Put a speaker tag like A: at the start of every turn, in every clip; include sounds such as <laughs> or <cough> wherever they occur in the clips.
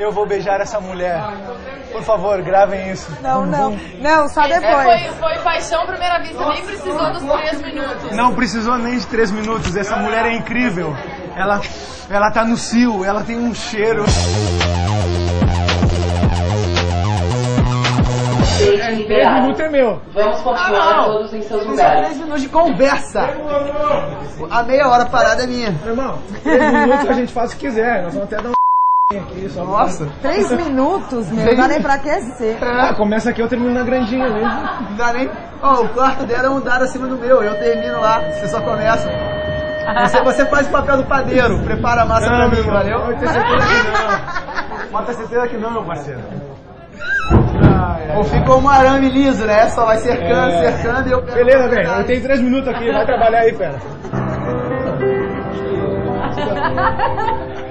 A: eu vou beijar essa mulher. Por favor, gravem isso.
B: Não, não. Não, só
C: É,
B: depois.
C: foi, foi paixão primeira vista, nem precisou dos três minutos.
A: Não precisou nem de três minutos. Essa mulher é incrível. Ela, ela tá no cio, ela tem um cheiro.
D: Três
A: minutos é meu.
D: Vamos continuar todos em seus lugares.
E: Três minutos de conversa. A meia hora parada é minha.
A: Meu irmão, três minutos a gente faz o que quiser. Nós vamos até dar um aqui só.
E: Nossa.
B: Três minutos, meu. Não dá nem pra aquecer.
A: Ah, começa aqui, eu termino na grandinha ali.
E: Não dá nem. Ó, o quarto dela é um dado acima do meu. Eu termino lá, você só começa. Você, você faz o papel do padeiro, prepara a massa pra mim, valeu?
A: Pode ter certeza que não. Pode ter certeza que não, meu parceiro.
E: Ou ficou um arame liso, né? Só vai cercando,
A: É.
E: cercando e eu pego
A: Beleza, velho. Eu tenho três minutos aqui. Vai trabalhar aí, pera. <laughs>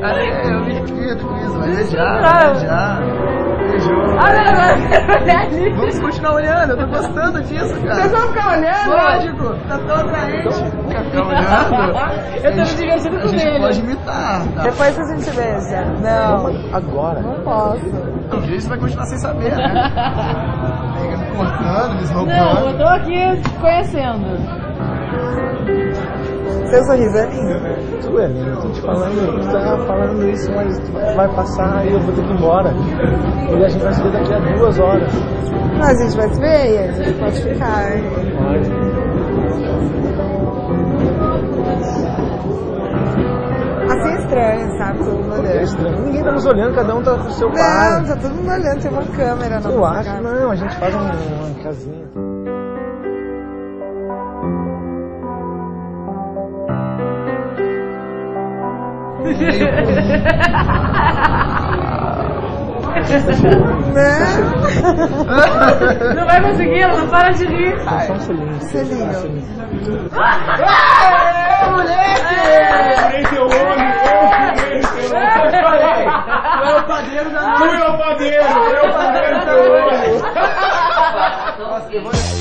E: Cara, é, eu me divirto com isso, vai já, vai já. Beijou. Vamos continuar olhando, eu tô gostando disso, cara.
B: Vocês vão ficar olhando?
E: Lógico, tá tão atraente. Ficar olhando.
C: Eu tô me divertindo
E: A
C: com
E: gente
C: ele.
E: pode imitar, tá?
B: Depois a gente beija. Não,
A: Agora.
B: não posso.
E: Jeito você vai continuar sem saber, né? Fica me cortando, me
C: Não,
E: esnobando.
C: eu tô aqui conhecendo.
B: Seu sorriso é lindo.
A: Tu é lindo, tô te falando, tu tá falando isso, mas vai passar e eu vou ter que ir embora. E a gente vai se ver daqui a duas horas.
B: Não, a gente vai se ver e a gente pode ficar. Assim estranho, sabe? Todo mundo
A: É
B: olhando.
A: estranho. Ninguém tá nos olhando, cada um tá com o seu
B: Não,
A: pai.
B: tá todo mundo olhando, tem uma câmera na
A: Eu acho,
B: casa.
A: não, a gente faz um- uma casinha.
C: Não vai conseguir, ela não para de rir.
A: Só um selinho.
B: Selinho.
A: Furei teu olho, eu furei teu olho.
E: Tu é o padeiro da
A: Tu é o padeiro, eu furei teu olho.
D: Nossa, eu vou...